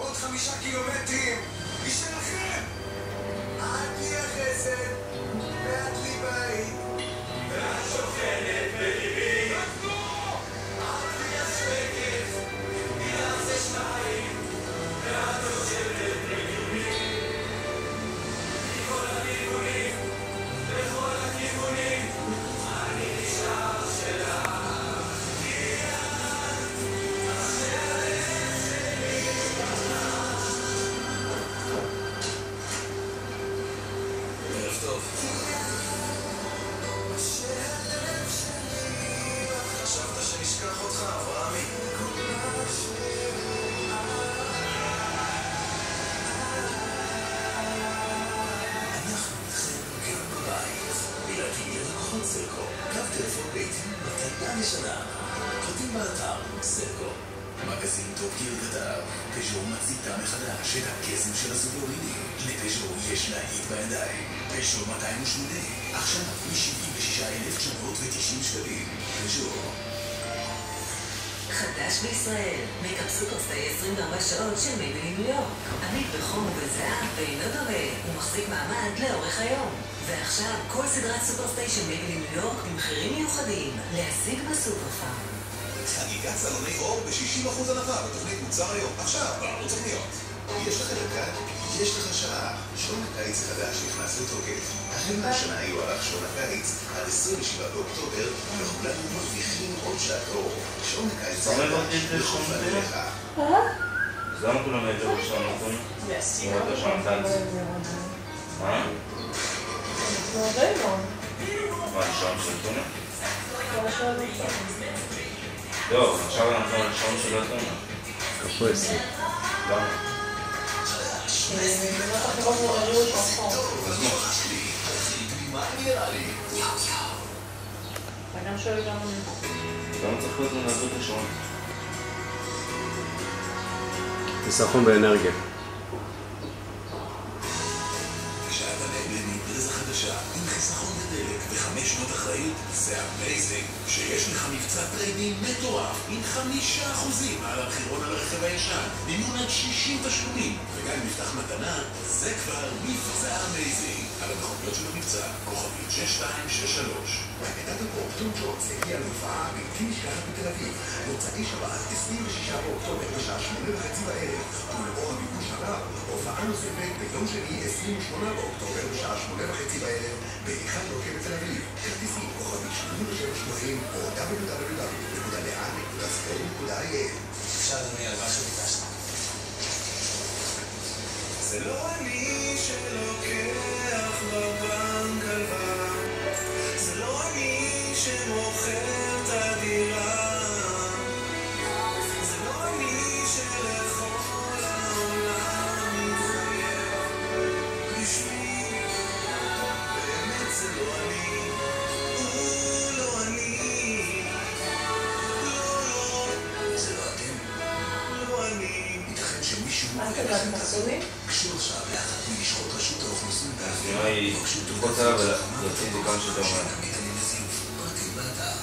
עוד חמישה קילומטרים! היא שלכם! את לי החסד, ואת לי. קו טלפון ביתי מתנה לשנה. פרטים באתר סלקום. מגזין Top Gear כתב, פז'ו מציתה מחדש את הקסם של הזוג. לפז'ו יש להיט בידיים. פז'ו 208, עכשיו מ-76,990 שקלים. פז'ו. חדש בישראל, מייקאפ SuperStay 24 שעות של מייבלין ניו יורק. עמיד בחום ובזיעה ואינו דוהה, הוא מחזיק מעמד לאורך היום. ועכשיו כל סדרת סופרסטי של מייבלי ניו יורק במחירים מיוחדים. להשיג בסופר פארם. חגיגת סלוני אור ב-60% הנחה בתוכנית מוצר היום. עכשיו, בערוץ הקניות. יש לך דקה? יש לך שעה. שעון הקיץ החדש נכנס לתוקף. החל מהשנה יוארך שעון הקיץ עד 27 באוקטובר, וכולנו מרוויחים עוד שעת אור. שעון הקיץ החדש את שעון נתון? אליך. אז למה כולם העבירו שם נתון? Merci. Voilà, j'entends. מה? מה, השעון של טונה? לא, עכשיו אנחנו על השעון של הטונה. קפריסי. למה? אז מה? מה נראה לי? אתה גם שואל גם... למה צריך להעביר את השעון? חיסכון באנרגיה. כשאתה נהנה מברזה חדשה עם חיסכון בדלק וחמש שנות אחריות, זה אמייזינג שיש לך מבצע טריידים מטורף עם חמישה אחוזים על המחירון על הרכב הישן, מימון עד 60 תשלומים, וגם אם נפתח מתנה, זה כבר מבצע אמייזינג על המכוניות של המבצע, כוכבית 6263. רקטת אופטון ג'ונס הגיע להופעה בלתי נשכחת בתל אביב, מוצאי שבת, 26 באוקטובר בשעה שמונה וחצי בערב, ולאור הביקוש הרב, הופעה נוספת ביום שני, 28 באוקטובר בשעה שמונה וחצי בערב, בהיכל רוקד בתל אביב, כרטיסים כוכבית 8780 או www.לאן.co.il עכשיו אדוני על מה שביקשת. זה לא אני שלוקח בבנק הלוואה זה לא אני שמוכר שמישהו מה מוביל אתה לכם יודע, את מסורים? קשור עכשיו לאחת מלשכות רשות האוכלוסין נראה לי ללחוץ עליו ולהוציא את זה כמה שיותר מהר. פרטים באתר.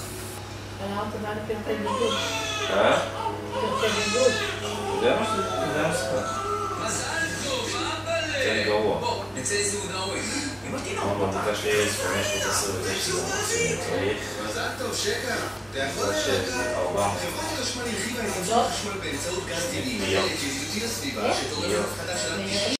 למה אתה בא לפרטי בידוד? פרטי בידוד. זה מה שזה, זה המספר. זה לי גרוע. נצא לסעודה הורים. עם התינוק. בקבוצה שלי יש 529 זה מקסימום צריך. מזל טוב, שקע. אתה יכול זה לדעת,